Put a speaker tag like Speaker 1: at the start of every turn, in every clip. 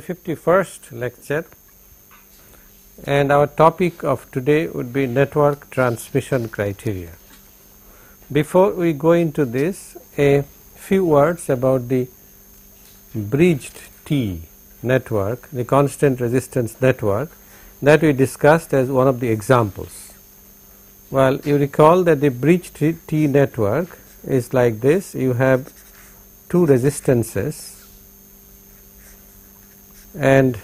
Speaker 1: the 51st lecture and our topic of today would be network transmission criteria. Before we go into this, a few words about the bridged T network, the constant resistance network that we discussed as one of the examples. Well, you recall that the bridged T network is like this, you have two resistances and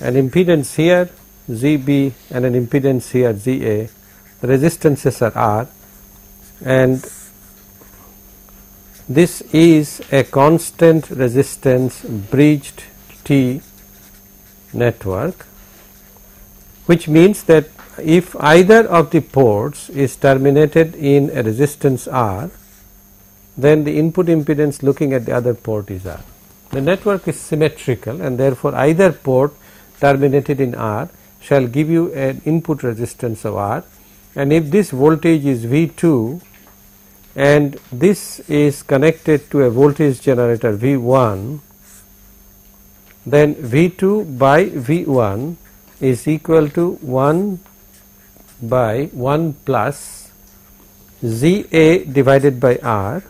Speaker 1: an impedance here ZB and an impedance here ZA. The resistances are R and this is a constant resistance bridged T network which means that if either of the ports is terminated in a resistance R then the input impedance looking at the other port is R. The network is symmetrical and therefore either port terminated in R shall give you an input resistance of R. And if this voltage is V2 and this is connected to a voltage generator V1 then V2 by V1 is equal to 1 by 1 plus ZA divided by R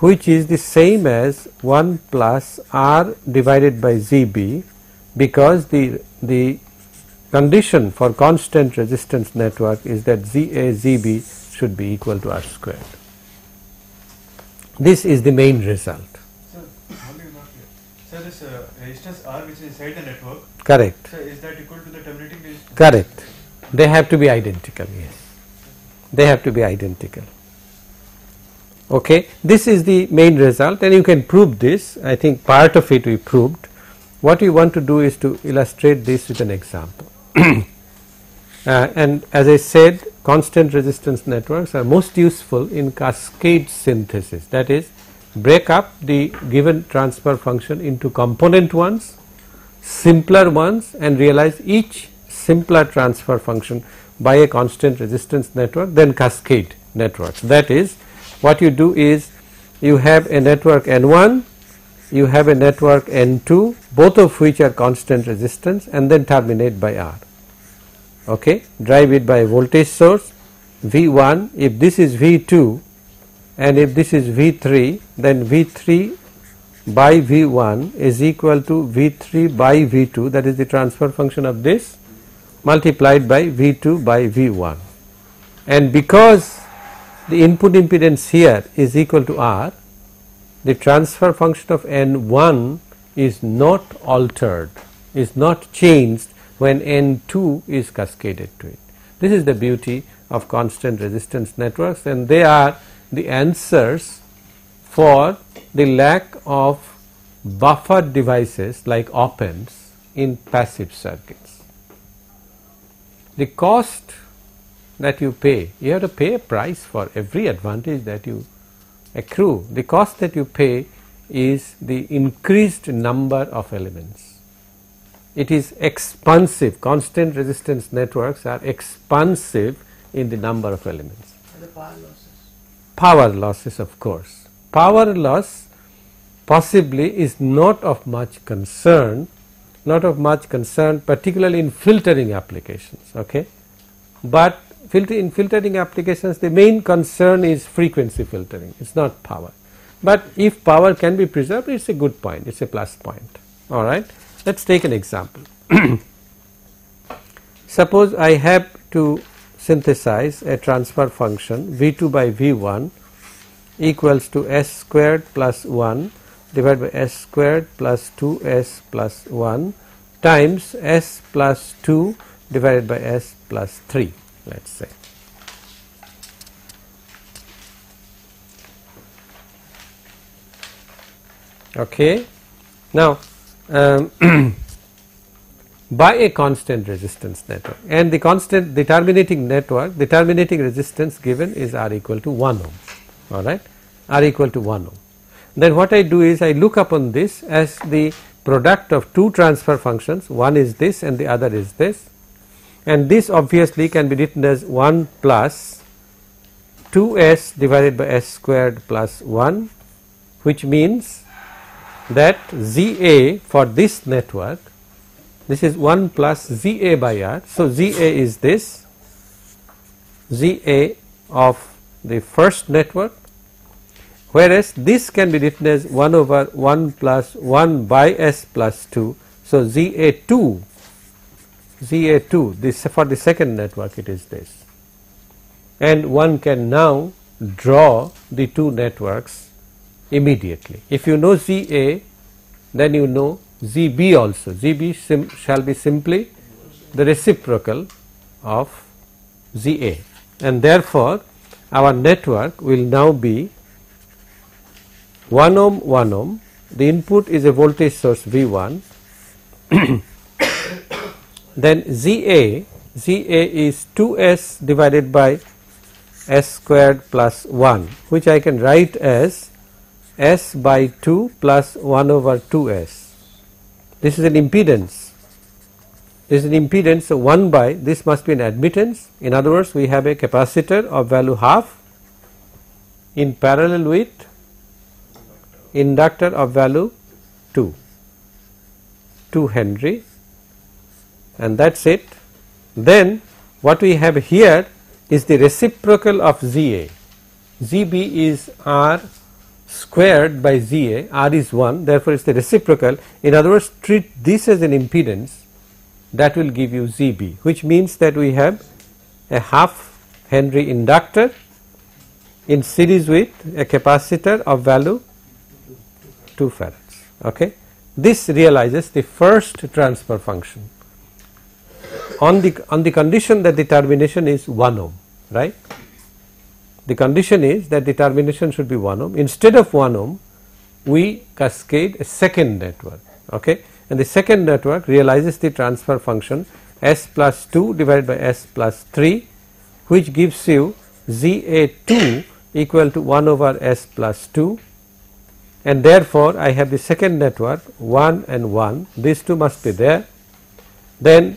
Speaker 1: which is the same as 1 plus R divided by ZB because the, the condition for constant resistance network is that ZA ZB should be equal to R squared. This is the main result.
Speaker 2: Sir, Sir, this uh, resistance R which is inside the network,
Speaker 1: Correct.
Speaker 2: sir, is that equal to the terminating resistance?
Speaker 1: Correct. They have to be identical, yes. They have to be identical. Okay. This is the main result and you can prove this. I think part of it we proved. What we want to do is to illustrate this with an example. uh, and as I said constant resistance networks are most useful in cascade synthesis that is break up the given transfer function into component ones, simpler ones and realize each simpler transfer function by a constant resistance network then cascade networks. That is what you do is you have a network N1, you have a network N2 both of which are constant resistance and then terminate by R. Okay. Drive it by a voltage source V1 if this is V2 and if this is V3 then V3 by V1 is equal to V3 by V2 that is the transfer function of this multiplied by V2 by V1 and because the input impedance here is equal to R, the transfer function of N1 is not altered, is not changed when N2 is cascaded to it. This is the beauty of constant resistance networks and they are the answers for the lack of buffer devices like op amps in passive circuits. The cost that you pay. You have to pay a price for every advantage that you accrue. The cost that you pay is the increased number of elements. It is expansive, constant resistance networks are expansive in the number of elements.
Speaker 3: And the power losses.
Speaker 1: Power losses of course. Power loss possibly is not of much concern, not of much concern particularly in filtering applications, okay. But filter in filtering applications the main concern is frequency filtering it is not power. But if power can be preserved it is a good point it is a plus point alright. Let us take an example. Suppose I have to synthesize a transfer function V2 by V1 equals to s squared plus 1 divided by s squared plus 2s plus 1 times s plus 2 divided by s plus 3 let us say. Okay. Now, um, by a constant resistance network and the constant the terminating network the terminating resistance given is R equal to 1 ohm alright R equal to 1 ohm. Then what I do is I look upon this as the product of two transfer functions one is this and the other is this and this obviously can be written as 1 plus 2s divided by s squared plus 1 which means that ZA for this network this is 1 plus ZA by R. So, ZA is this ZA of the first network whereas this can be written as 1 over 1 plus 1 by S plus 2. So, ZA2 ZA2 this for the second network it is this. And one can now draw the two networks immediately. If you know ZA then you know ZB also. ZB shall be simply the reciprocal of ZA and therefore our network will now be 1 ohm 1 ohm. The input is a voltage source V1 then ZA ZA is 2S divided by S squared plus 1 which I can write as S by 2 plus 1 over 2S. This is an impedance. This is an impedance so 1 by this must be an admittance in other words we have a capacitor of value half in parallel with inductor of value 2 2 Henry and that is it. Then what we have here is the reciprocal of ZA. ZB is R squared by ZA, R is 1 therefore, it is the reciprocal. In other words treat this as an impedance that will give you ZB which means that we have a half Henry inductor in series with a capacitor of value 2 farads. Okay. This realizes the first transfer function on the on the condition that the termination is 1 ohm right. The condition is that the termination should be 1 ohm. Instead of 1 ohm we cascade a second network okay? And the second network realizes the transfer function s plus 2 divided by s plus 3 which gives you ZA2 equal to 1 over s plus 2 and therefore I have the second network 1 and 1 these two must be there. Then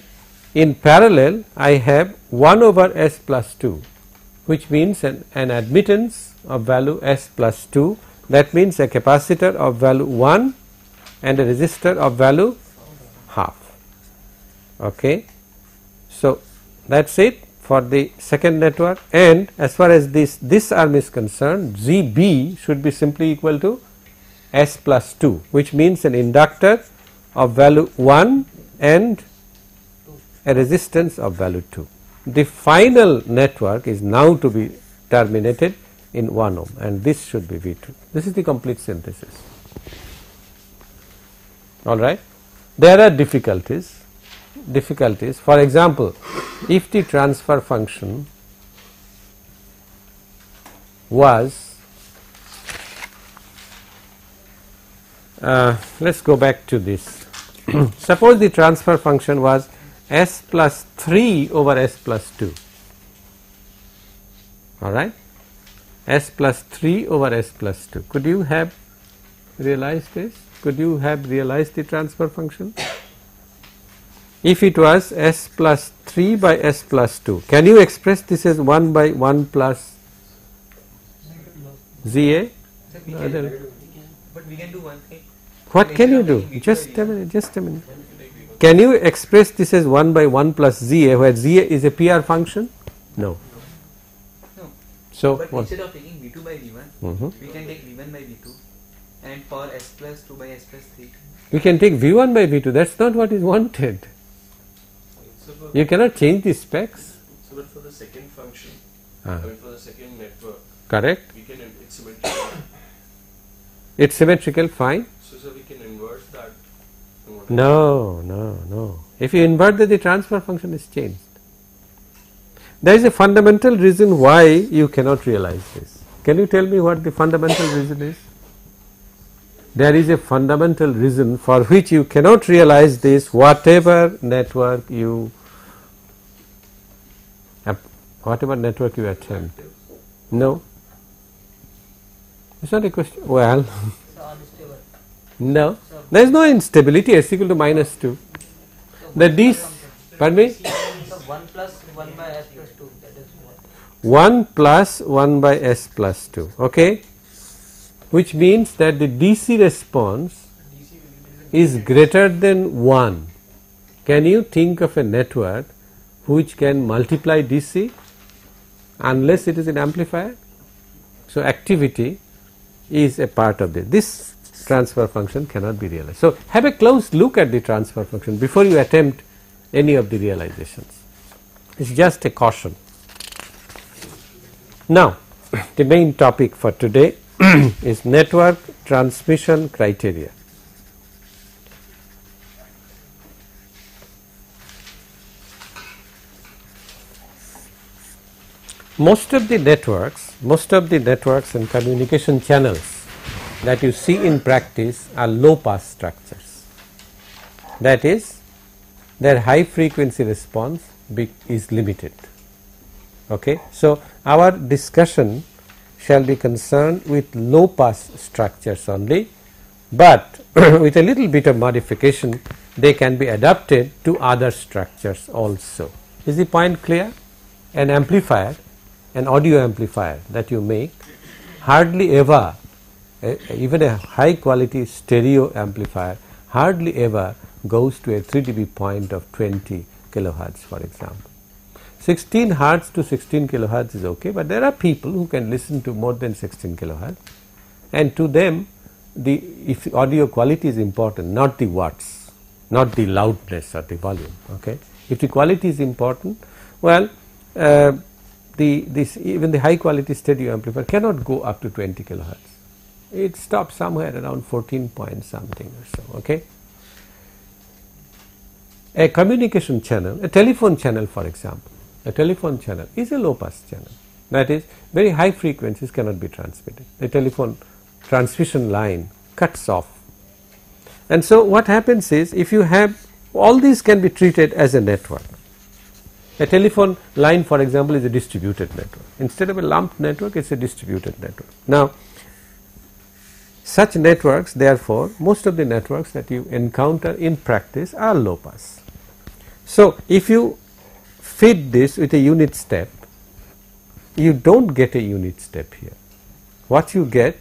Speaker 1: in parallel I have 1 over s plus 2 which means an, an admittance of value s plus 2 that means a capacitor of value 1 and a resistor of value half. Okay. So, that is it for the second network and as far as this this arm is concerned ZB should be simply equal to S plus 2 which means an inductor of value 1 and a resistance of value 2. The final network is now to be terminated in 1 ohm and this should be V2. This is the complete synthesis. Alright. There are difficulties, difficulties. For example, if the transfer function was uh, let us go back to this. Suppose the transfer function was s plus 3 over s plus 2 alright s plus 3 over s plus 2 could you have realized this? Could you have realized the transfer function? If it was s plus 3 by s plus 2 can you express this as 1 by 1 plus ZA
Speaker 3: but we can do one thing.
Speaker 1: What can you do? just a minute just a minute can you express this as 1 by 1 plus ZA where ZA is a PR function? No.
Speaker 3: no
Speaker 1: So
Speaker 3: but
Speaker 1: what?
Speaker 3: instead of taking v2 by v1
Speaker 1: Mhm.
Speaker 3: we can take v1 by v2 and for s plus 2 by s plus 3
Speaker 1: We can take V1 by V2 that is not what is wanted.
Speaker 4: So
Speaker 1: You cannot change the specs.
Speaker 4: so but for the second function,
Speaker 1: Ah,
Speaker 4: I mean for the second network,
Speaker 1: correct?
Speaker 4: we can it's symmetrical.
Speaker 1: It's symmetrical fine.
Speaker 4: so so we can inverse that.
Speaker 1: No, no, no. If you invert that the transfer function is changed. There is a fundamental reason why you cannot realize this. Can you tell me what the fundamental reason is? There is a fundamental reason for which you cannot realize this whatever network you whatever network you attempt. No. It's not a question. Well, no. There is no instability s equal to minus 2. The d, pardon me,
Speaker 5: So 1 plus 1 by s plus 2 that is what?
Speaker 1: 1 plus 1 by s plus 2, okay, which means that the DC response is greater than 1, can you think of a network which can multiply DC unless it is an amplifier? So, activity is a part of this. This transfer function cannot be realized. So, have a close look at the transfer function before you attempt any of the realizations. It is just a caution. Now, the main topic for today is network transmission criteria. Most of the networks, most of the networks and communication channels that you see in practice are low pass structures. That is, their high frequency response is limited. Okay. So, our discussion shall be concerned with low pass structures only, but with a little bit of modification they can be adapted to other structures also. Is the point clear? An amplifier, an audio amplifier that you make hardly ever even a high quality stereo amplifier hardly ever goes to a 3 dB point of 20 kilohertz for example. 16 hertz to 16 kilohertz is okay, but there are people who can listen to more than 16 kilohertz and to them the if audio quality is important not the watts, not the loudness or the volume. Okay. If the quality is important, well uh, the this even the high quality stereo amplifier cannot go up to 20 kilohertz. It stops somewhere around 14 point something or so. Okay. A communication channel, a telephone channel for example, a telephone channel is a low pass channel that is very high frequencies cannot be transmitted. The telephone transmission line cuts off. And so, what happens is if you have all these can be treated as a network. A telephone line for example is a distributed network. Instead of a lumped network it is a distributed network. Now, such networks therefore, most of the networks that you encounter in practice are low pass. So, if you feed this with a unit step, you do not get a unit step here. What you get,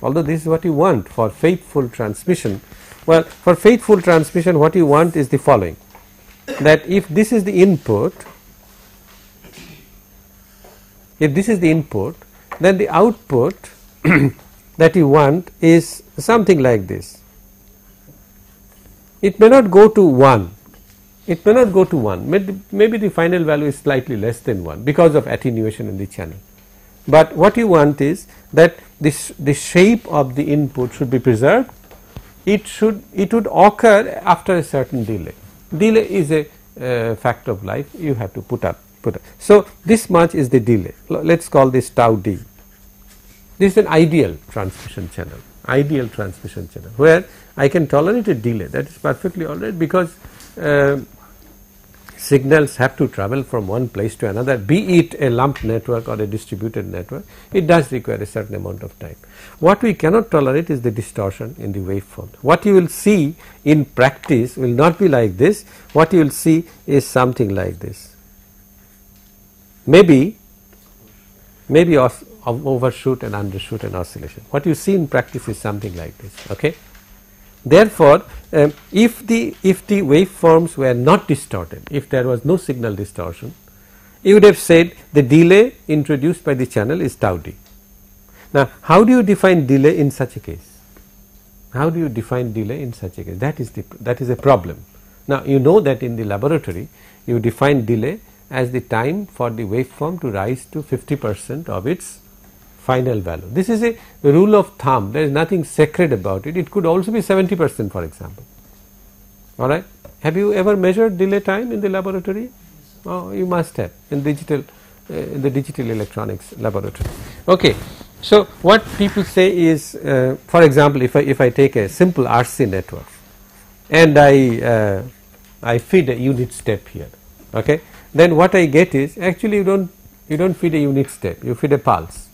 Speaker 1: although this is what you want for faithful transmission, well for faithful transmission what you want is the following that if this is the input, if this is the input then the output that you want is something like this. It may not go to 1 it may not go to 1 maybe the final value is slightly less than 1 because of attenuation in the channel. But what you want is that this the shape of the input should be preserved it should it would occur after a certain delay. Delay is a uh, fact of life you have to put up put up. So, this much is the delay let us call this tau d. This is an ideal transmission channel ideal transmission channel where I can tolerate a delay that is perfectly alright because uh, signals have to travel from one place to another be it a lump network or a distributed network it does require a certain amount of time. What we cannot tolerate is the distortion in the waveform. What you will see in practice will not be like this what you will see is something like this. Maybe maybe of overshoot and undershoot and oscillation what you see in practice is something like this okay. Therefore, um, if the if the waveforms were not distorted, if there was no signal distortion, you would have said the delay introduced by the channel is tau d. Now, how do you define delay in such a case? How do you define delay in such a case? That is the that is a problem. Now, you know that in the laboratory you define delay as the time for the waveform to rise to 50 percent of its final value. This is a rule of thumb there is nothing sacred about it it could also be 70 percent for example alright. Have you ever measured delay time in the laboratory? Oh, you must have in digital uh, in the digital electronics laboratory. Okay. So, what people say is uh, for example, if I if I take a simple RC network and I uh, I feed a unit step here okay then what I get is actually you don't you don't feed a unit step you feed a pulse.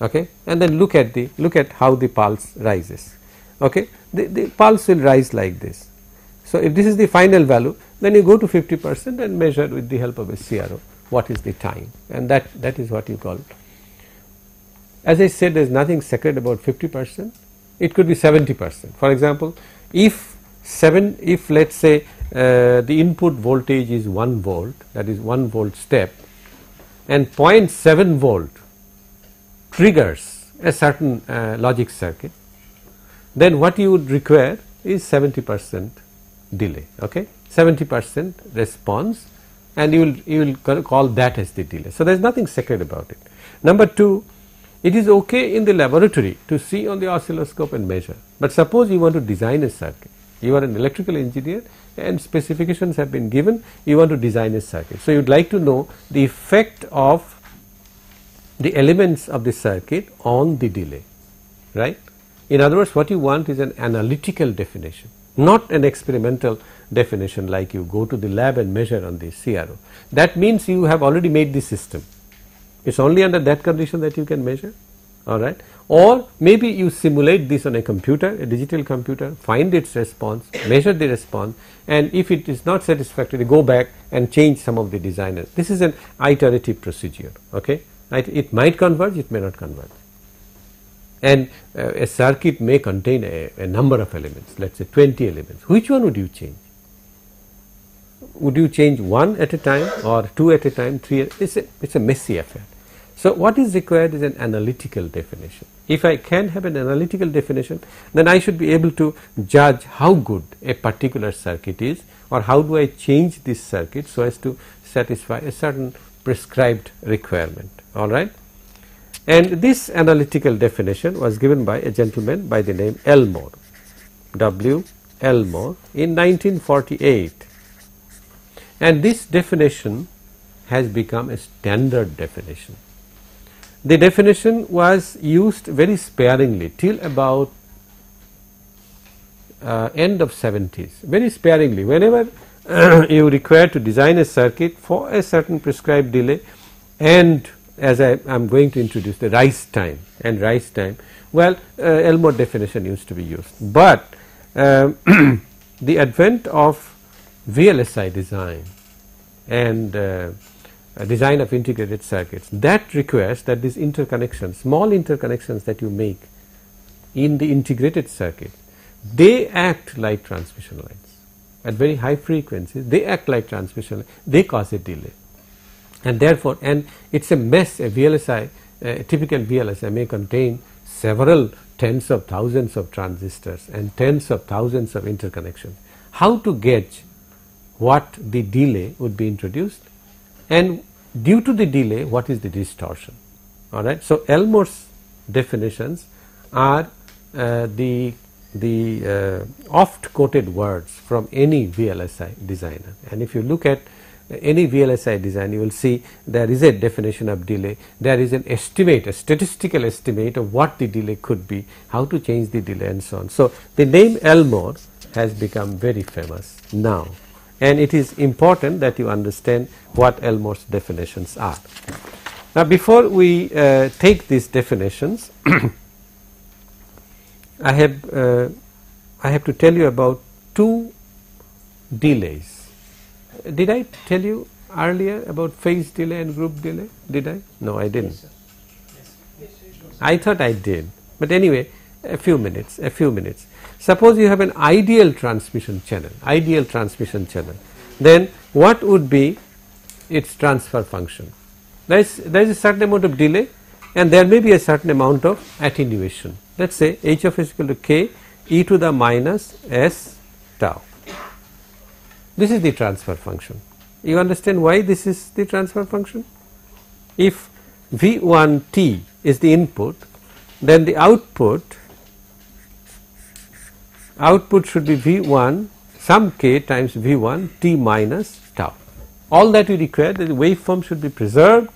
Speaker 1: Okay? And then look at the look at how the pulse rises. Okay? The, the pulse will rise like this. So if this is the final value then you go to 50 percent and measure with the help of a CRO what is the time. And that that is what you call. As I said there is nothing sacred about 50 percent. It could be 70 percent. For example if 7 if let us say uh, the input voltage is 1 volt that is 1 volt step and 0.7 volt triggers a certain uh, logic circuit. Then what you would require is 70 percent delay okay? 70 percent response and you will you will call that as the delay. So there is nothing sacred about it. Number 2 it is okay in the laboratory to see on the oscilloscope and measure. But suppose you want to design a circuit. You are an electrical engineer and specifications have been given you want to design a circuit. So you would like to know the effect of the elements of the circuit on the delay right? In other words what you want is an analytical definition not an experimental definition like you go to the lab and measure on the CRO that means you have already made the system. It is only under that condition that you can measure alright or maybe you simulate this on a computer a digital computer find its response measure the response and if it is not satisfactory go back and change some of the designers. This is an iterative procedure okay? Right? It might converge it may not converge. And uh, a circuit may contain a, a number of elements let us say 20 elements. Which one would you change? Would you change one at a time or two at a time three it is a, it's a messy affair. So what is required is an analytical definition if I can have an analytical definition then I should be able to judge how good a particular circuit is or how do I change this circuit so as to satisfy a certain prescribed requirement alright and this analytical definition was given by a gentleman by the name Elmore W. Elmore in 1948 and this definition has become a standard definition. The definition was used very sparingly till about uh, end of 70s very sparingly. Whenever you require to design a circuit for a certain prescribed delay and as I am going to introduce the rise time and rise time well uh, Elmore definition used to be used. But um, the advent of VLSI design and uh, uh, design of integrated circuits. That requires that these interconnections small interconnections that you make in the integrated circuit they act like transmission lines at very high frequencies. They act like transmission they cause a delay. And therefore and it is a mess. A VLSI a typical VLSI may contain several tens of thousands of transistors and tens of thousands of interconnections. How to gauge what the delay would be introduced? And due to the delay what is the distortion alright. So, Elmore's definitions are uh, the the uh, oft quoted words from any VLSI designer and if you look at any VLSI design you will see there is a definition of delay, there is an estimate a statistical estimate of what the delay could be, how to change the delay and so on. So, the name Elmore has become very famous now and it is important that you understand what Elmore's definitions are. Now, before we uh, take these definitions I have uh, I have to tell you about two delays. Did I tell you earlier about phase delay and group delay? Did I? No, I didn't. I thought I did, but anyway, a few minutes, a few minutes. Suppose you have an ideal transmission channel, ideal transmission channel, then what would be its transfer function? There is, there is a certain amount of delay and there may be a certain amount of attenuation. Let us say h of s equal to k e to the minus s tau. This is the transfer function. You understand why this is the transfer function? If V1 t is the input, then the output output should be V1 some k times V1 t minus tau. All that we require that the waveform should be preserved,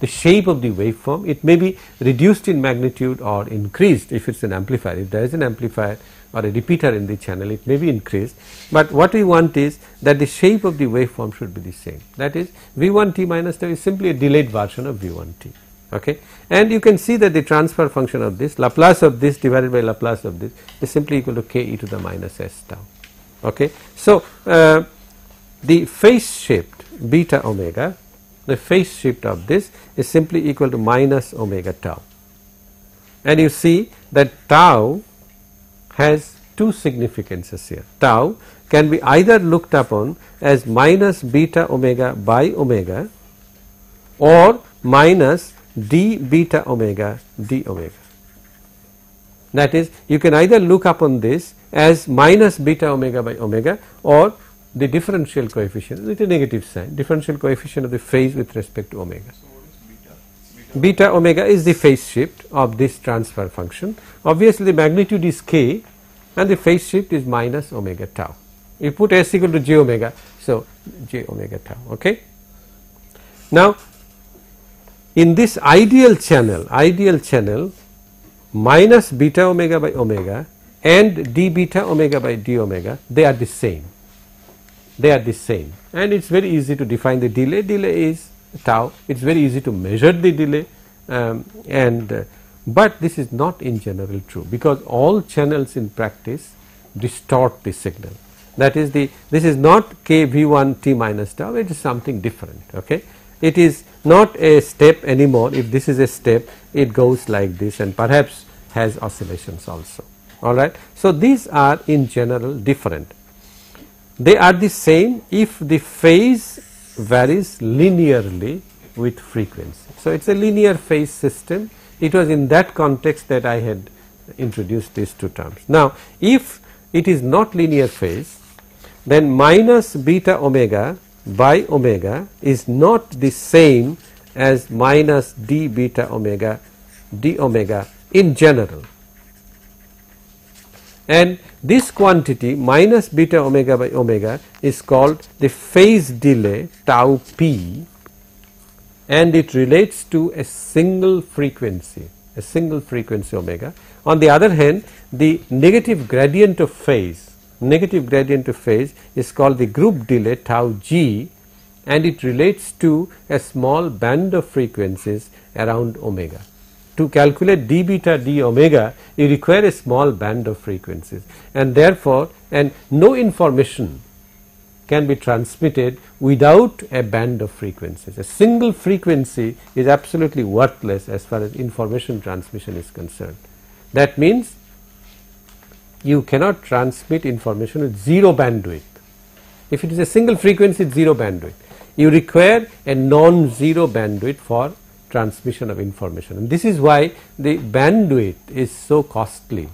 Speaker 1: the shape of the waveform, it may be reduced in magnitude or increased if it is an amplifier. If there is an amplifier or a repeater in the channel, it may be increased, but what we want is that the shape of the waveform should be the same. That is V1 t minus tau is simply a delayed version of V1 t. Okay. And you can see that the transfer function of this Laplace of this divided by Laplace of this is simply equal to k e to the minus s tau. Okay. So, uh, the phase shaped beta omega the phase shift of this is simply equal to minus omega tau and you see that tau has two significances here. Tau can be either looked upon as minus beta omega by omega or minus d beta omega d omega. That is you can either look upon this as minus beta omega by omega or the differential coefficient with a negative sign differential coefficient of the phase with respect to omega.
Speaker 2: So beta? Beta.
Speaker 1: Beta omega is the phase shift of this transfer function. Obviously, the magnitude is k and the phase shift is minus omega tau. You put s equal to j omega, so j omega tau. Okay. Now, in this ideal channel, ideal channel minus beta omega by omega and d beta omega by d omega, they are the same. They are the same, and it's very easy to define the delay. Delay is tau. It's very easy to measure the delay, um, and uh, but this is not in general true because all channels in practice distort the signal. That is the this is not k v 1 t minus tau. It is something different. Okay, it is not a step anymore. If this is a step, it goes like this, and perhaps has oscillations also. All right. So these are in general different. They are the same if the phase varies linearly with frequency. So, it is a linear phase system. It was in that context that I had introduced these two terms. Now, if it is not linear phase, then minus beta omega by omega is not the same as minus d beta omega d omega in general and this quantity minus beta omega by omega is called the phase delay tau p and it relates to a single frequency a single frequency omega. On the other hand the negative gradient of phase negative gradient of phase is called the group delay tau g and it relates to a small band of frequencies around omega to calculate d beta d omega you require a small band of frequencies and therefore and no information can be transmitted without a band of frequencies. A single frequency is absolutely worthless as far as information transmission is concerned. That means you cannot transmit information with zero bandwidth. If it is a single frequency, it's zero bandwidth. You require a non-zero bandwidth for transmission of information and this is why the bandwidth is so costly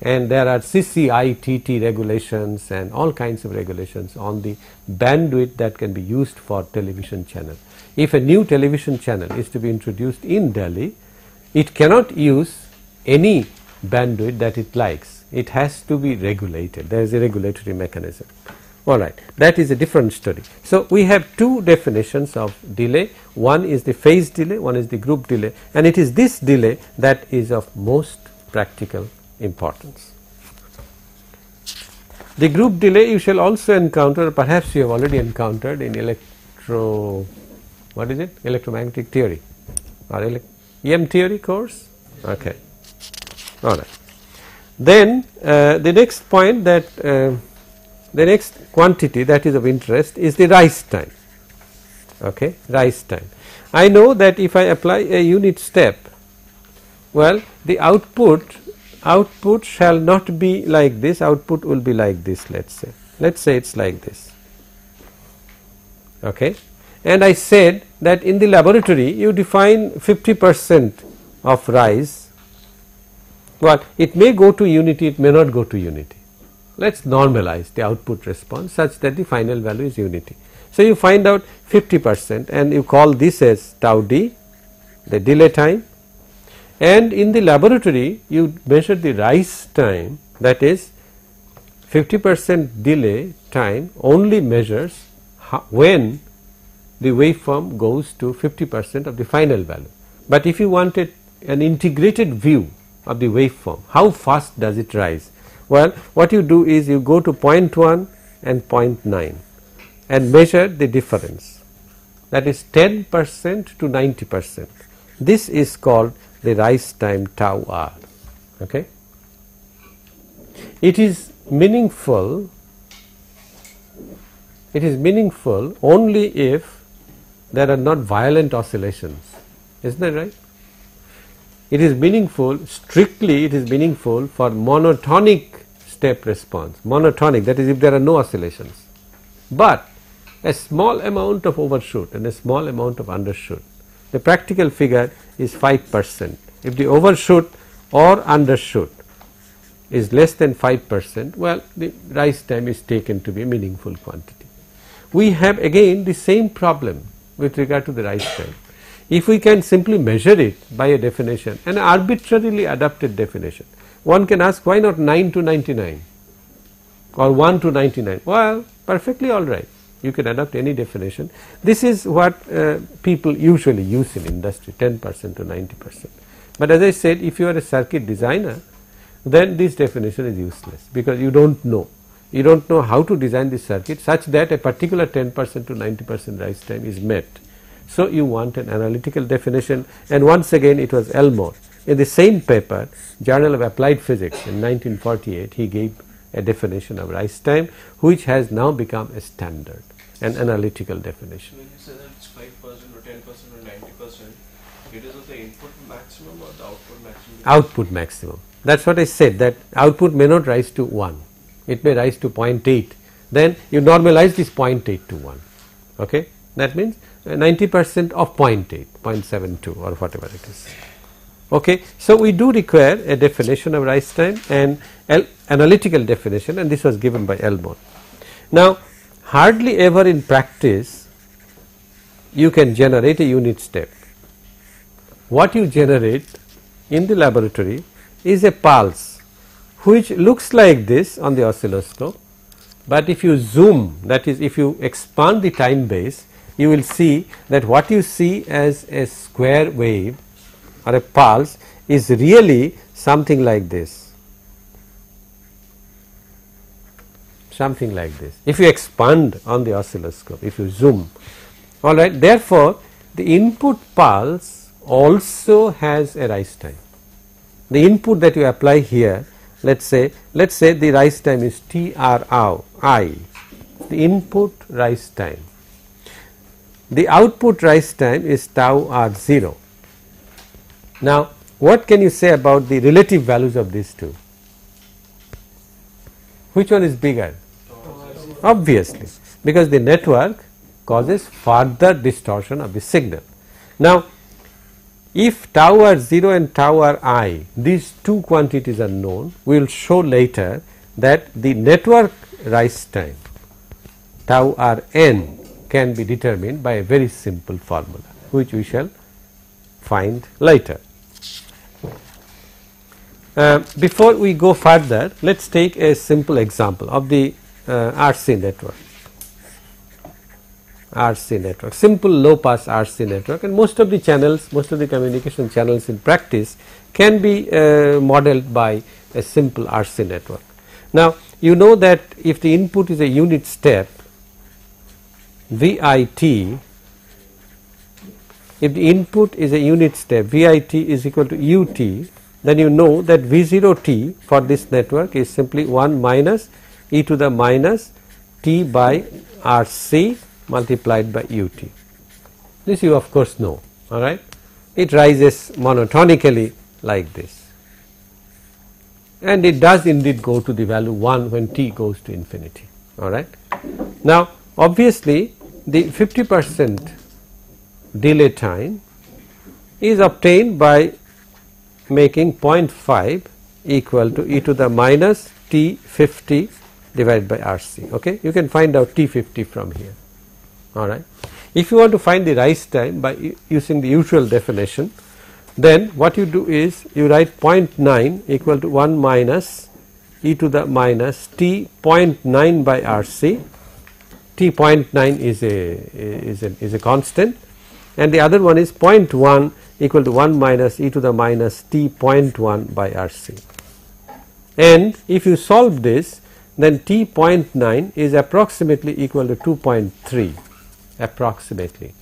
Speaker 1: and there are CCITT regulations and all kinds of regulations on the bandwidth that can be used for television channel. If a new television channel is to be introduced in Delhi, it cannot use any bandwidth that it likes. It has to be regulated. There is a regulatory mechanism all right that is a different story. So, we have two definitions of delay one is the phase delay one is the group delay and it is this delay that is of most practical importance. The group delay you shall also encounter perhaps you have already encountered in electro what is it electromagnetic theory or EM theory course okay all right. Then uh, the next point that uh, the next quantity that is of interest is the rise time, okay, rise time. I know that if I apply a unit step, well the output output shall not be like this, output will be like this let us say, let us say it is like this. Okay. And I said that in the laboratory you define 50 percent of rise, well it may go to unity, it may not go to unity let us normalize the output response such that the final value is unity. So, you find out 50 percent and you call this as tau d the delay time and in the laboratory you measure the rise time that is 50 percent delay time only measures when the waveform goes to 50 percent of the final value. But if you wanted an integrated view of the waveform how fast does it rise well, what you do is you go to 0.1 and 0.9 and measure the difference that is 10 percent to 90 percent. This is called the rise time tau r. Okay. It is meaningful it is meaningful only if there are not violent oscillations is not that right it is meaningful strictly it is meaningful for monotonic step response monotonic that is if there are no oscillations but a small amount of overshoot and a small amount of undershoot the practical figure is 5 percent if the overshoot or undershoot is less than 5 percent well the rise time is taken to be a meaningful quantity. We have again the same problem with regard to the rise time. If we can simply measure it by a definition an arbitrarily adapted definition one can ask why not 9 to 99 or 1 to 99 well perfectly alright you can adopt any definition. This is what uh, people usually use in industry 10 percent to 90 percent. But as I said if you are a circuit designer then this definition is useless because you do not know. You do not know how to design the circuit such that a particular 10 percent to 90 percent rise time is met. So, you want an analytical definition and once again it was Elmore. In the same paper Journal of Applied Physics in 1948 he gave a definition of rise time which has now become a standard an analytical definition.
Speaker 4: When you say that it's 5% or 10% or 90%, it is of the input maximum or the output maximum?
Speaker 1: Output maximum. That is what I said that output may not rise to 1, it may rise to 0.8. Then you normalize this 0.8 to 1. Okay? That means 90 percent of 0.8, 0.72 or whatever it is. Okay. So, we do require a definition of rise time and analytical definition and this was given by Elmore. Now, hardly ever in practice you can generate a unit step. What you generate in the laboratory is a pulse which looks like this on the oscilloscope, but if you zoom that is if you expand the time base you will see that what you see as a square wave or a pulse is really something like this. Something like this. If you expand on the oscilloscope if you zoom. All right. Therefore the input pulse also has a rise time. The input that you apply here let us say let us say the rise time is T R I. The input rise time the output rise time is tau r 0 now what can you say about the relative values of these two? Which one is bigger? Obviously because the network causes further distortion of the signal. Now if tau r 0 and tau r i these two quantities are known we will show later that the network rise time tau r n can be determined by a very simple formula which we shall find later. Uh, before we go further let us take a simple example of the uh, RC network. RC network, simple low pass RC network and most of the channels, most of the communication channels in practice can be uh, modeled by a simple RC network. Now you know that if the input is a unit step VIT, if the input is a unit step VIT is equal to UT then you know that V0t for this network is simply 1 minus e to the minus t by RC multiplied by ut. This you of course know alright. It rises monotonically like this and it does indeed go to the value 1 when t goes to infinity alright. Now obviously the 50 percent delay time is obtained by making 0.5 equal to e to the minus t 50 divided by RC okay you can find out T50 from here alright. If you want to find the rise time by using the usual definition then what you do is you write 0.9 equal to 1 minus e to the minus t 0.9 by RC t 0.9 is a is a is a constant. And the other one is 0.1 equal to 1 minus e to the minus t 0.1 by RC and if you solve this then T 0.9 is approximately equal to 2.3 approximately.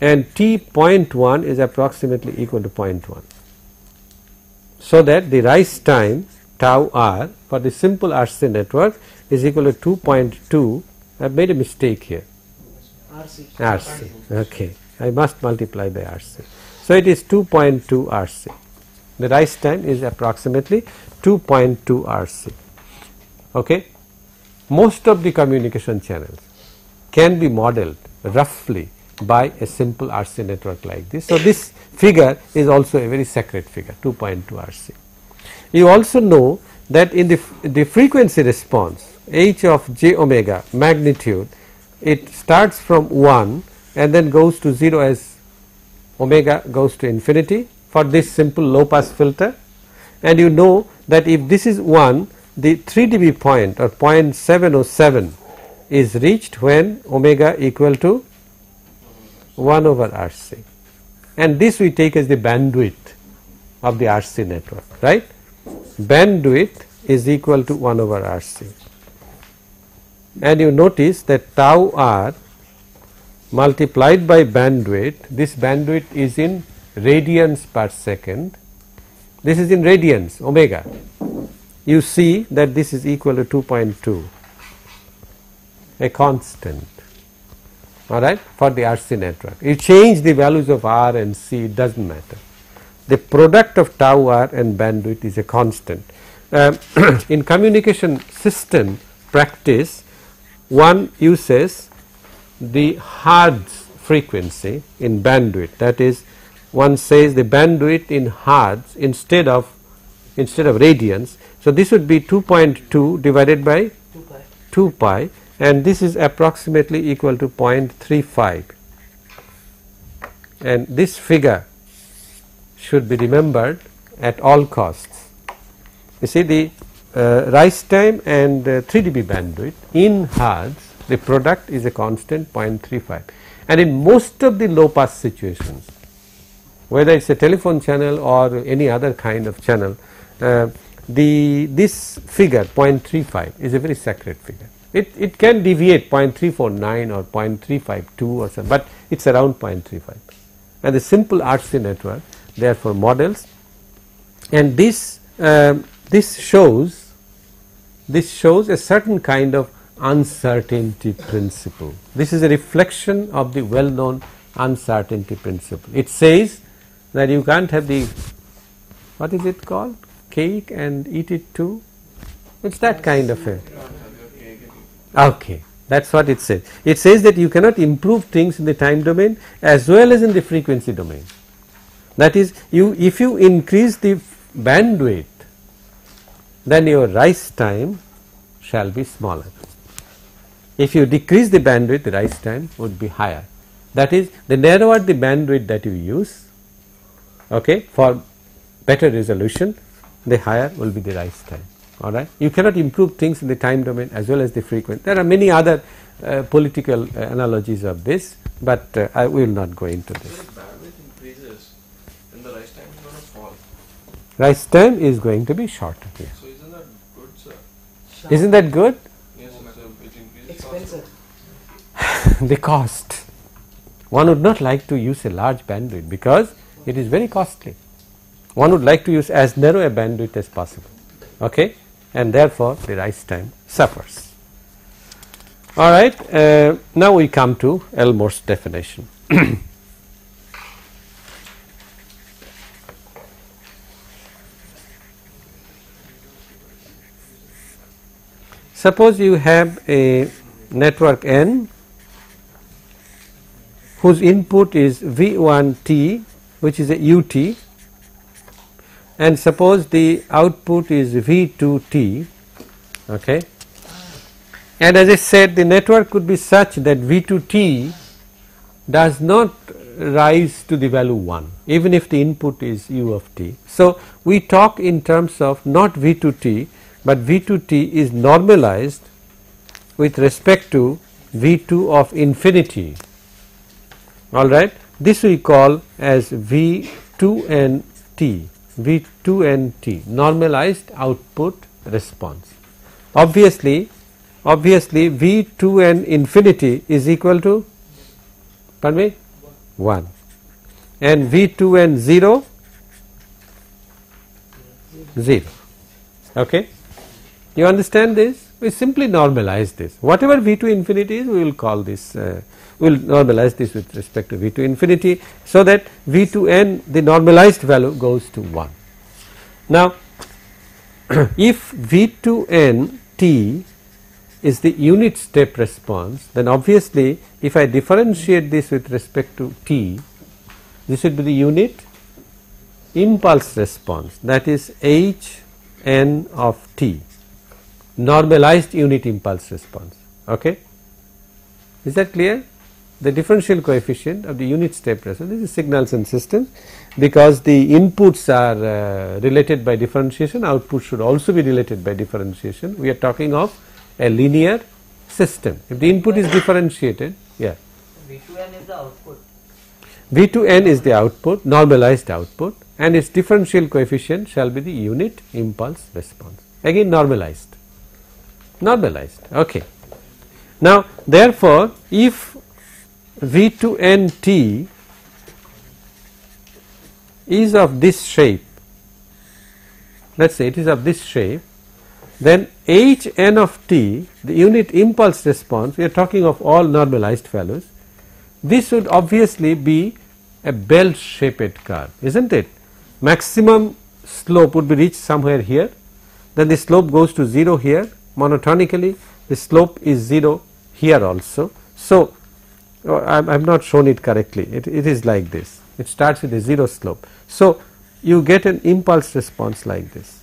Speaker 1: And T 0.1 is approximately equal to 0.1. So that the rise time tau r for the simple RC network is equal to 2.2 I have made a mistake here
Speaker 5: RC.
Speaker 1: RC okay I must multiply by RC. So it is 2.2 RC the rise time is approximately 2.2 RC Okay. Most of the communication channels can be modeled roughly by a simple RC network like this. So, this figure is also a very sacred figure 2.2 RC. You also know that in the, the frequency response h of j omega magnitude. It starts from 1 and then goes to 0 as omega goes to infinity for this simple low pass filter. And you know that if this is 1 the 3 dB point or 0.707 is reached when omega equal to 1 over RC and this we take as the bandwidth of the RC network right? Bandwidth is equal to 1 over RC and you notice that tau r multiplied by bandwidth this bandwidth is in radians per second this is in radians omega you see that this is equal to 2.2 a constant alright for the RC network. You change the values of R and C it does not matter. The product of tau R and bandwidth is a constant. Um, in communication system practice one uses the Hertz frequency in bandwidth that is one says the bandwidth in Hertz instead of instead of radians. So, this would be 2.2 divided by
Speaker 5: 2 pi.
Speaker 1: 2 pi and this is approximately equal to 0.35 and this figure should be remembered at all costs. You see the rise time and uh, 3 dB bandwidth. In hertz the product is a constant 0.35 and in most of the low pass situations whether it is a telephone channel or any other kind of channel uh, the this figure 0.35 is a very sacred figure. It, it can deviate 0.349 or 0.352 or so, but it is around 0.35 and the simple RC network therefore models. And this um, this shows this shows a certain kind of uncertainty principle. This is a reflection of the well known uncertainty principle. It says that you can't have the what is it called cake and eat it too. It's that kind of a Okay, that's what it says. It says that you cannot improve things in the time domain as well as in the frequency domain. That is, you if you increase the bandwidth, then your rise time shall be smaller. If you decrease the bandwidth, the rise time would be higher. That is, the narrower the bandwidth that you use, okay, for better resolution, the higher will be the rise time all right. You cannot improve things in the time domain as well as the frequency. There are many other uh, political uh, analogies of this, but uh, I will not go into this.
Speaker 4: increases, then the rise time is going to fall.
Speaker 1: Rise time is going to be shorter here.
Speaker 4: So isn't that good, sir?
Speaker 1: Isn't that good?
Speaker 4: Yes, so it.
Speaker 5: Expensive.
Speaker 1: the cost. One would not like to use a large bandwidth because it is very costly. One would like to use as narrow a bandwidth as possible. Okay? And therefore, the rise time suffers. All right. Uh, now we come to Elmore's definition. Suppose you have a network N whose input is V1T which is a UT and suppose the output is V2T okay and as I said the network could be such that V2T does not rise to the value 1 even if the input is U of t. So, we talk in terms of not V2T, but V2T is normalized with respect to V2 of infinity. Alright. This we call as V2NT, V2NT normalized output response. Obviously, obviously V2N infinity is equal to pardon me? 1 and V2N 0 0 okay you understand this? We simply normalize this. Whatever V2 infinity is we will call this uh, we will normalize this with respect to V2 infinity so that V2n the normalized value goes to 1 now if V2n t is the unit step response then obviously if I differentiate this with respect to t this would be the unit impulse response that is h n of t normalized unit impulse response. Okay? Is that clear? The differential coefficient of the unit step response this is signals and systems because the inputs are uh, related by differentiation. Output should also be related by differentiation. We are talking of a linear system. If the input is differentiated yeah.
Speaker 5: V2n is the output.
Speaker 1: V2n is the output normalized output and its differential coefficient shall be the unit impulse response. Again normalized normalized okay. Now therefore if V2nt is of this shape let us say it is of this shape then hn of t the unit impulse response we are talking of all normalized values this would obviously be a bell shaped curve isn't it? Maximum slope would be reached somewhere here then the slope goes to 0 here monotonically the slope is 0 here also. So oh, I have not shown it correctly. It, it is like this. It starts with a 0 slope. So you get an impulse response like this.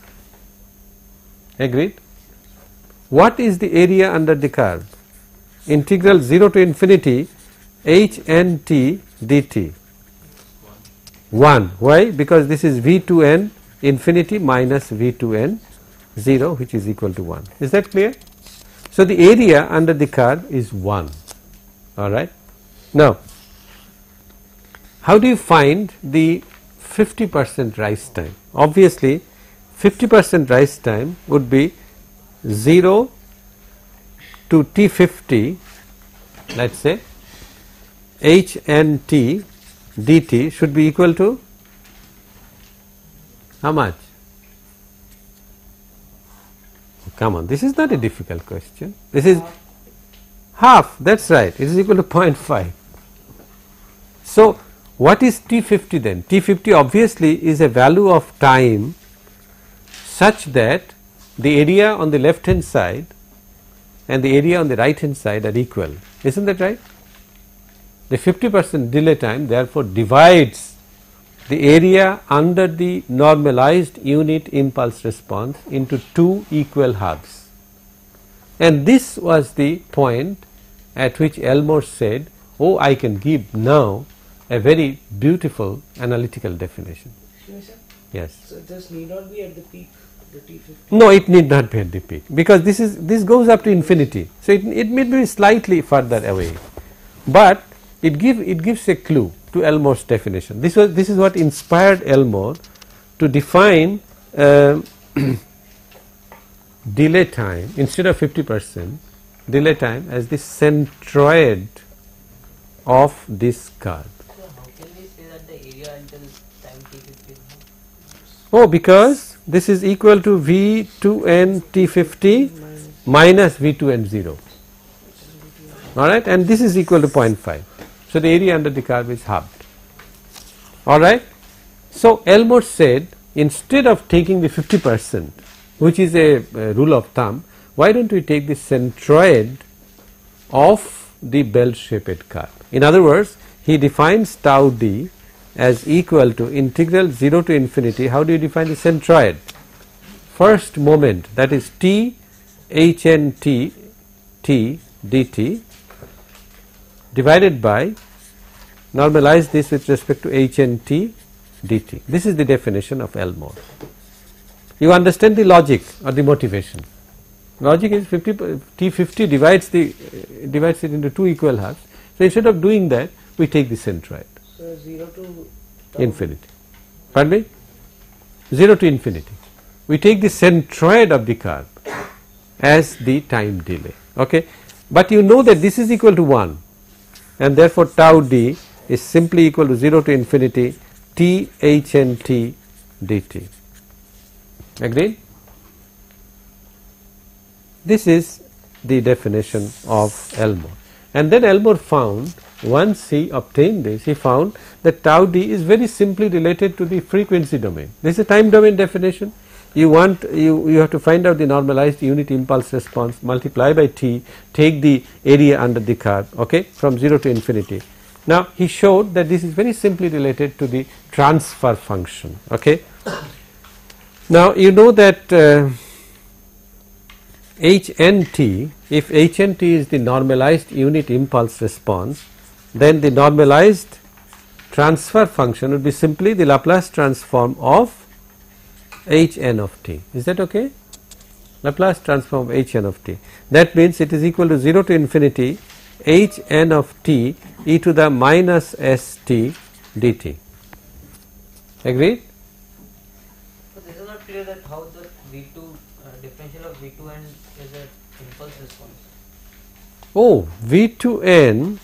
Speaker 1: Agreed? What is the area under the curve? Integral 0 to infinity h n t dt 1 why? Because this is v2n infinity minus v2n 0 which is equal to 1 is that clear? So the area under the curve is 1 all right? Now how do you find the 50 percent rise time? Obviously 50 percent rise time would be 0 to t50 let us say h n t dt should be equal to how much come on this is not a difficult question. This is half that is right it is equal to 0.5 so what is t50 then? T50 obviously is a value of time such that the area on the left hand side and the area on the right hand side are equal. Isn't that right? The 50 percent delay time therefore divides the area under the normalized unit impulse response into two equal halves and this was the point at which Elmore said oh I can give now a very beautiful analytical definition.
Speaker 6: Yes,
Speaker 1: yes.
Speaker 6: So this need not be at the peak, the T50.
Speaker 1: no it need not be at the peak because this is this goes up to infinity. So it, it may be slightly further away but it give it gives a clue to Elmore's definition. This was this is what inspired Elmore to define uh, delay time. Instead of 50 percent delay time as the centroid of this curve
Speaker 5: So how can we say that the area until time t50
Speaker 1: oh because this is equal to v2n t50 minus v2n 0 alright and this is equal to 0.5 so the area under the curve is halved alright so Elmore said instead of taking the 50 percent which is a, rule of thumb why don't we take the centroid of the bell shaped curve? In other words he defines tau d as equal to integral 0 to infinity. How do you define the centroid? First moment that is t h n t t dt divided by normalize this with respect to h and t dt this is the definition of Elmore you understand the logic or the motivation logic is 50 t50 divides the uh, divides it into two equal halves so instead of doing that we take the centroid
Speaker 6: So 0 to
Speaker 1: infinity. Pardon me? 0 to infinity. We take the centroid of the curve as the time delay. Okay, but you know that this is equal to 1 and therefore tau d is simply equal to 0 to infinity t h n t dt. Agreed? This is the definition of Elmore. And then Elmore found once he obtained this he found that tau d is very simply related to the frequency domain. This is a time domain definition. you want you, you have to find out the normalized unit impulse response multiply by t take the area under the curve okay from 0 to infinity. Now he showed that this is very simply related to the transfer function okay. Now you know that uh, HNT if HNT is the normalized unit impulse response then the normalized transfer function would be simply the Laplace transform of Hn of t. Is that okay? Laplace transform of Hn of t. That means it is equal to 0 to infinity Hn of t e to the minus st dt agreed
Speaker 5: So this is not clear that how the V2 uh, differential of V2 and is an impulse response.
Speaker 1: oh V2n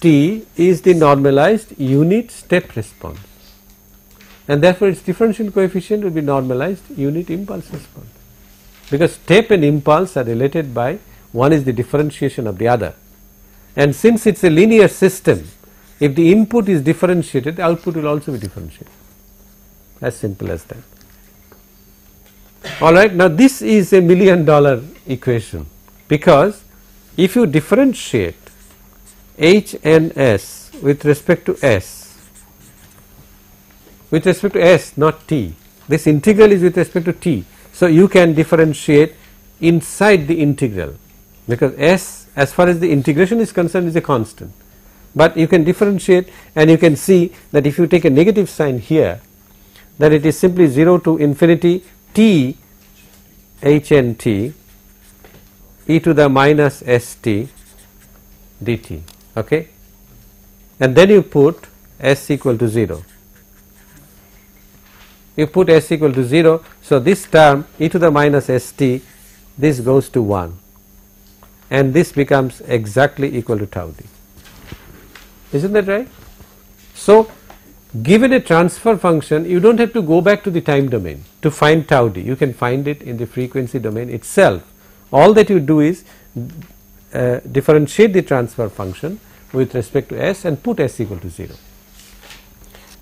Speaker 1: t is the normalized unit step response. And therefore its differential coefficient will be normalized unit impulse response. Because step and impulse are related by one is the differentiation of the other and since it is a linear system if the input is differentiated the output will also be differentiated. As simple as that. Alright now this is a million dollar equation because if you differentiate H and S with respect to S with respect to S not T this integral is with respect to T. So you can differentiate inside the integral because S as far as the integration is concerned is a constant. But you can differentiate and you can see that if you take a negative sign here then it is simply 0 to infinity T H N T e to the minus S T dt okay? And then you put S equal to 0 you put S equal to 0 so this term e to the minus s t this goes to 1 and this becomes exactly equal to tau d. Isn't that right? So given a transfer function you don't have to go back to the time domain to find tau d. You can find it in the frequency domain itself. All that you do is uh, differentiate the transfer function with respect to s and put s equal to 0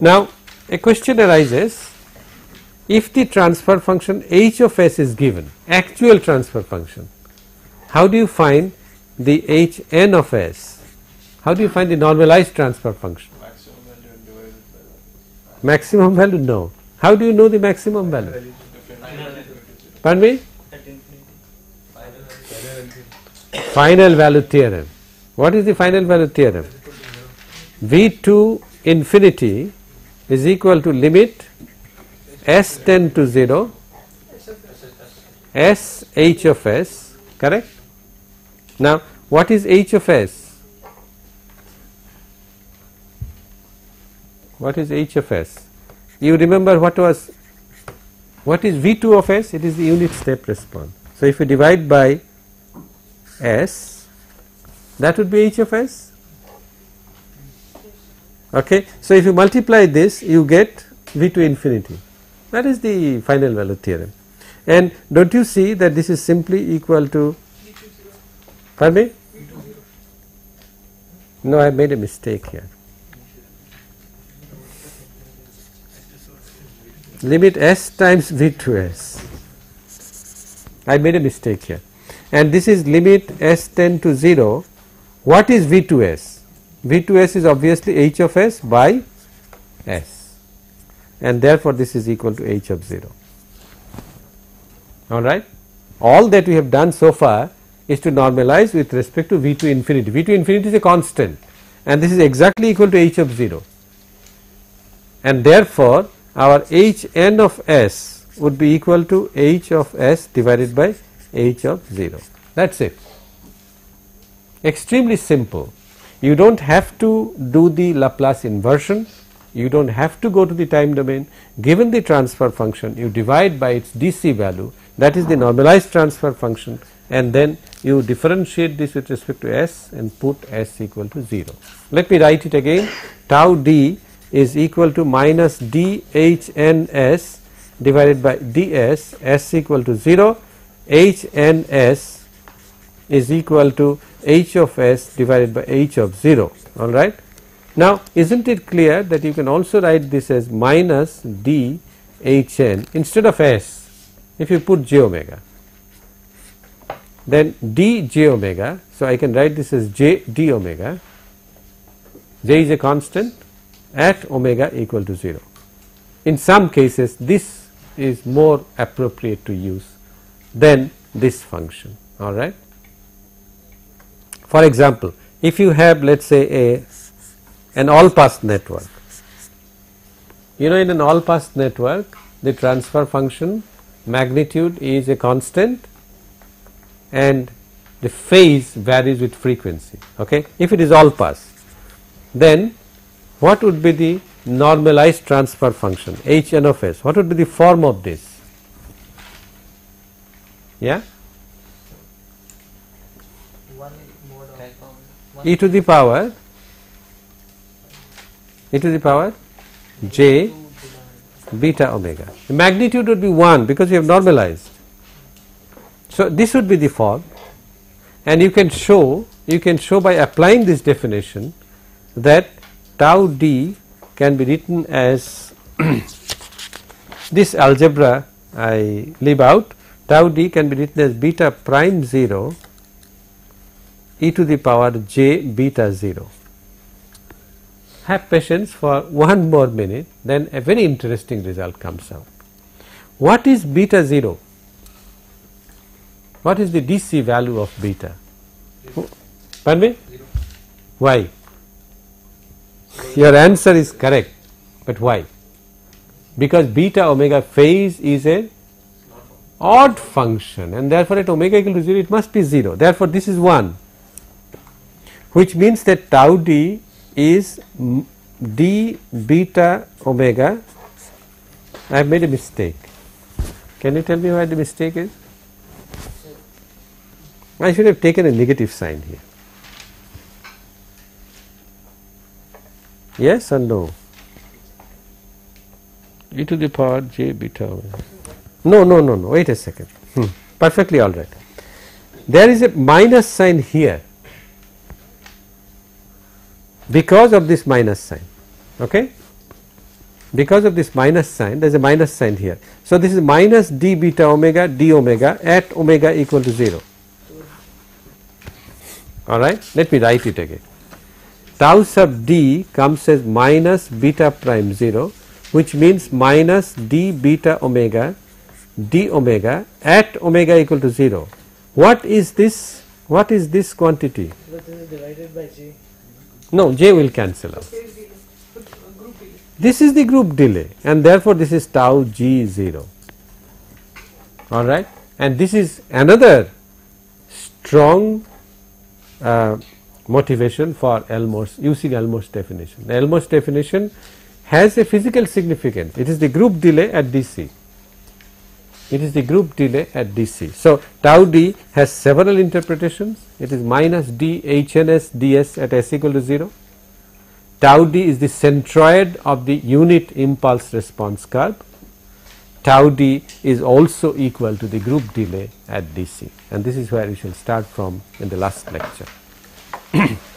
Speaker 1: now a question arises if the transfer function h of s is given actual transfer function how do you find the h n of s? How do you find the normalized transfer function?
Speaker 4: Maximum value divided by
Speaker 1: maximum value? No. How do you know the maximum value? pardon me? Final value theorem. What is the final value theorem? V2 infinity is equal to limit s tend to 0 s h of s correct now what is h of s? What is h of s? You remember what was what is v2 of s? It is the unit step response. So if you divide by s that would be h of s? Okay. So if you multiply this you get V2 infinity. That is the final value theorem. And don't you see that this is simply equal to pardon me? No I made a mistake here. Limit s times v to s. I made a mistake here. And this is limit s tend to 0 what is v to s? V to s is obviously h of s by s. And therefore this is equal to h of 0 all right? All that we have done so far is to normalize with respect to V 2 infinity. V 2 infinity is a constant and this is exactly equal to h of 0 and therefore our h n of s would be equal to h of s divided by h of 0 that is it. Extremely simple. You do not have to do the Laplace inversion. You do not have to go to the time domain. Given the transfer function you divide by its DC value. That is the normalized transfer function and then you differentiate this with respect to s and put s equal to 0. Let me write it again tau d is equal to minus dhns divided by ds s equal to 0 hns is equal to h of s divided by h of 0 alright. Now isn't it clear that you can also write this as minus d h n instead of s if you put j omega then d j omega. So, I can write this as j d omega j is a constant at omega equal to 0. In some cases this is more appropriate to use than this function alright. For example, if you have let us say a an all pass network, you know in an all pass network the transfer function magnitude is a constant and the phase varies with frequency okay. If it is all pass then what would be the normalized transfer function h n of s what would be the form of this yeah e to the power e to the power j beta omega. The magnitude would be 1 because we have normalized. So, this would be the form and you can show you can show by applying this definition that tau d can be written as this algebra I leave out tau d can be written as beta prime 0 e to the power j beta 0 have patience for one more minute then a very interesting result comes out. What is beta 0? What is the DC value of beta? Pardon me? Why? Your answer is correct, but why? Because beta omega phase is a odd function and therefore at omega equal to 0 it must be 0. Therefore, this is 1 which means that tau d is d beta omega. I have made a mistake. Can you tell me why the mistake is? I should have taken a negative sign here. Yes or no? e to the power j beta omega. No, no, no, no. Wait a second. Hmm. Perfectly all right. There is a minus sign here because of this minus sign okay because of this minus sign there is a minus sign here so this is minus d beta omega d omega at omega equal to 0 all right let me write it again tau sub d comes as minus beta prime 0 which means minus d beta omega d omega at omega equal to 0 what is this what is this quantity
Speaker 6: this is divided by j.
Speaker 1: no, J will cancel out. This is the group delay and therefore this is tau G 0. Alright. And this is another strong uh, motivation for Elmore's using Elmore's definition. The Elmore's definition has a physical significance. It is the group delay at DC. It is the group delay at DC. So, tau d has several interpretations. It is minus d HNS ds at s equal to 0. Tau d is the centroid of the unit impulse response curve. Tau d is also equal to the group delay at DC and this is where we shall start from in the last lecture.